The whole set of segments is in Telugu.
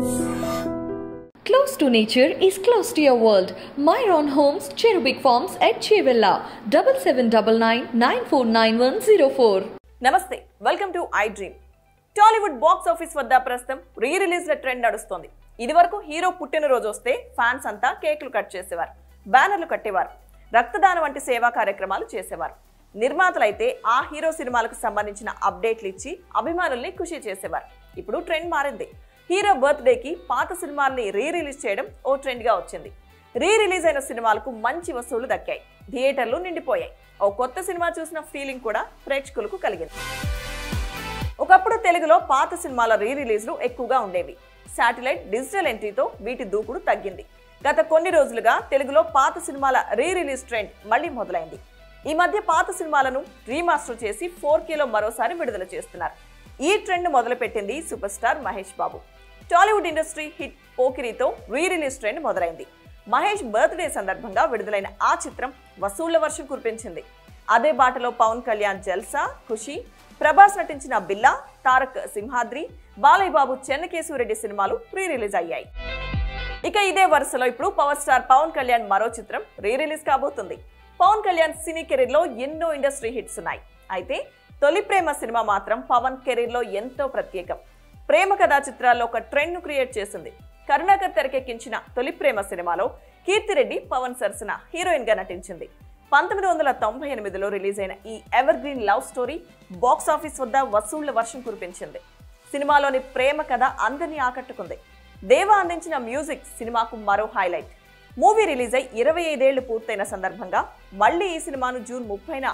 Close to nature is close to your world. Myron Homes, Cherubic Farms at Chevilla, 7799 నమస్తే welcome to I dream Tollywood box office వద్ద ప్రస్తుతం రీ రిలీజ్ల ట్రెండ్ నడుస్తోంది. ఇదివరకు హీరో పుట్టినరోజు వస్తే ఫ్యాన్స్ అంతా కేకులు కట్ చేసేవారు బ్యానర్లు కట్టేవారు రక్తదానం వంటి సేవా కార్యక్రమాలు చేసేవారు. నిర్మాతలైతే ఆ హీరో సినిమాలకు సంబంధించిన అప్డేట్లు ఇచ్చి అభిమానుల్ని ఖుషి చేసేవారు. ఇప్పుడు ట్రెండ్ మారింది. హీరో బర్త్డేకి పాత సినిమాల్ని రీ రిలీజ్ చేయడం ఓ ట్రెండ్గా వచ్చింది. రీ రిలీజ్ అయిన సినిమాలకు మంచి వసూళ్ళు దక్కాయి. థియేటర్లు నిండిపోయాయి. ఓ కొత్త సినిమా చూసిన ఫీలింగ్ కూడా ప్రేక్షకులకు కలిగింది. ఒకప్పుడు తెలుగులో పాత సినిమాల రీ రిలీజ్లు ఎక్కువగా ఉండేవి. శాటిలైట్ డిజిటల్ ఎంట్రీతో వీటి దూకుడు తగ్గింది. గత కొన్ని రోజులుగా తెలుగులో పాత సినిమాల రీ రిలీజ్ ట్రెండ్ మళ్ళీ మొదలైంది. ఈ మధ్య పాత సినిమాలను రీమాస్టర్ చేసి ఫోర్ కేలో మరోసారి విడుదల చేస్తున్నారు. ఈ ట్రెండ్ మొదలుపెట్టింది super star Mahesh Babu. Tollywood industry hit పోకిరితో re release trend మొదలైంది. మహేష్ బర్త్డే సందర్భంగా విడుదలైన ఆ చిత్రం వసూళ్ళ వర్షం కురిపించింది. అదే బాటలో పవన్ కళ్యాణ్ జల్సా ఖుషి ప్రభాస్ నటించిన బిల్లా తారక్ సింహాద్రి బాలయ్య బాబు చెన్నకేశవరెడ్డి సినిమాలు ప్రీ రిలీజ్ అయ్యాయి. ఇక ఇదే వరుసలో ఇప్పుడు పవర్ స్టార్ పవన్ కళ్యాణ్ మరో చిత్రం రీ రిలీజ్ కాబోతుంది. పవన్ కళ్యాణ్ సినీ కెరీర్లో ఎన్నో ఇండస్ట్రీ హిట్స్ ఉన్నాయి. అయితే తొలి ప్రేమ సినిమా మాత్రం పవన్ కెరీర్లో ఎంతో ప్రత్యేకం. ప్రేమ కథా చిత్రాల్లో ఒక ట్రెండ్ను క్రియేట్ చేసింది. కరుణాకర్ తెరకెక్కించిన తొలి ప్రేమ సినిమాలో కీర్తిరెడ్డి పవన్ సరసన హీరోయిన్గా నటించింది. పంతొమ్మిది వందల తొంభై ఎనిమిదిలో రిలీజ్ అయిన ఈ evergreen love story box office వద్ద వసూళ్ళ వర్షం కురిపించింది. సినిమాలోని ప్రేమ కథ అందరినీ ఆకట్టుకుంది. దేవా అందించిన మ్యూజిక్ సినిమాకు మరో హైలైట్. మూవీ రిలీజ్ అయి ఇరవై ఐదేళ్ళు పూర్తయిన సందర్భంగా మళ్ళీ ఈ సినిమాను జూన్ ముప్పైన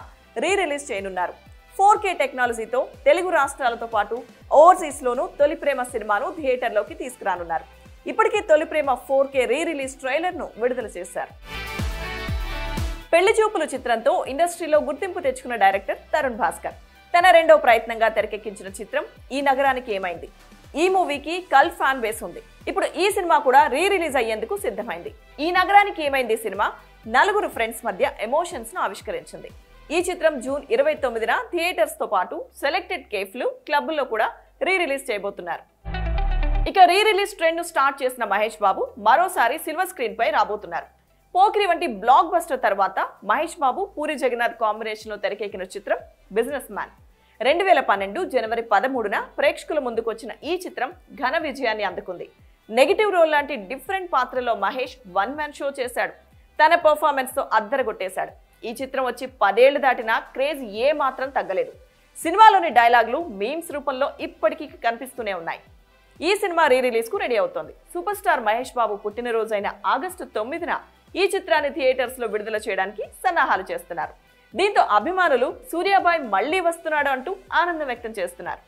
రీ రిలీజ్ చేయనున్నారు. ఫోర్ కే టెక్నాలజీతో తెలుగు రాష్ట్రాలతో పాటు ఓవర్సీస్లోనూ తొలి ప్రేమ సినిమాను థియేటర్లోకి తీసుకురానున్నారు. ఇప్పటికే తొలి ప్రేమ ఫోర్ కే రీ రిలీజ్ ట్రైలర్ను విడుదల చేశారు. పెళ్ళి చూపులు చిత్రంతో ఇండస్ట్రీలో గుర్తింపు తెచ్చుకున్న డైరెక్టర్ తరుణ్ భాస్కర్. తన రెండో ప్రయత్నంగా తెరకెక్కించిన చిత్రం ఈ నగరానికి ఏమైంది? ఈ మూవీకి కల్ ఫ్యాన్ బేస్ ఉంది. ఇప్పుడు ఈ సినిమా కూడా రీ రిలీజ్ అయ్యేందుకు సిద్ధమైంది. ఈ నగరానికి ఏమైంది సినిమా? నలుగురు ఫ్రెండ్స్ మధ్య ఎమోషన్స్ను ఆవిష్కరించింది. ఈ చిత్రం జూన్ ఇరవై తొమ్మిదిన థియేటర్స్తో పాటు సెలెక్టెడ్ కేఫ్లు క్లబ్ల్లో కూడా రీ రిలీజ్ చేయబోతున్నారు. ఇక రీ రిలీజ్ ట్రెండ్ను స్టార్ట్ చేసిన మహేష్ బాబు మరోసారి సిల్వర్ స్క్రీన్ పై రాబోతున్నారు. పోకిరి వంటి బ్లాక్ బస్టర్ తర్వాత మహేష్ బాబు పూరి జగన్నాథ్ కాంబినేషన్లో తెరకెక్కిన చిత్రం బిజినెస్ మ్యాన్. రెండు వేల పన్నెండు జనవరి పదమూడున ప్రేక్షకుల ముందుకు వచ్చిన ఈ చిత్రం ఘన విజయాన్ని అందుకుంది. నెగిటివ్ రోల్ లాంటి డిఫరెంట్ పాత్రలో మహేష్ వన్ మ్యాన్ షో చేశాడు. తన పర్ఫార్మెన్స్తో అద్దరగొట్టేశాడు. ఈ చిత్రం వచ్చి పదేళ్ళు దాటినా క్రేజ్ ఏ మాత్రం తగ్గలేదు. సినిమాలోని డైలాగులు మీమ్స్ రూపంలో ఇప్పటికీ కనిపిస్తూనే ఉన్నాయి. ఈ సినిమా రీ రిలీజ్కు రెడీ అవుతోంది. సూపర్ స్టార్ మహేష్ బాబు పుట్టినరోజైన ఆగస్టు తొమ్మిదిన ఈ చిత్రాన్ని థియేటర్స్లో విడుదల చేయడానికి సన్నాహాలు చేస్తున్నారు. దీంతో అభిమానులు సూర్యాబాయ్ మళ్ళీ వస్తున్నాడు అంటూ ఆనందం వ్యక్తం చేస్తున్నారు.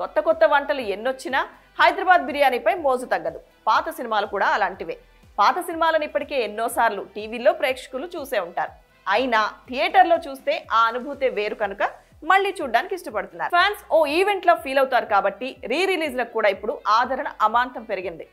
కొత్త కొత్త వంటలు ఎన్నొచ్చినా హైదరాబాద్ బిర్యానీపై మోజు తగ్గదు. పాత సినిమాలు కూడా అలాంటివే. పాత సినిమాలను ఇప్పటికే ఎన్నోసార్లు టీవీలో ప్రేక్షకులు చూసే ఉంటారు. అయినా థియేటర్లో చూస్తే ఆ అనుభూతే వేరు కనుక మళ్ళీ చూడడానికి ఇష్టపడుతున్నారు. ఫ్యాన్స్ ఓ ఈవెంట్లో ఫీల్ అవుతారు కాబట్టి రీ రిలీజ్లకు కూడా ఇప్పుడు ఆదరణ అమాంతం పెరిగింది.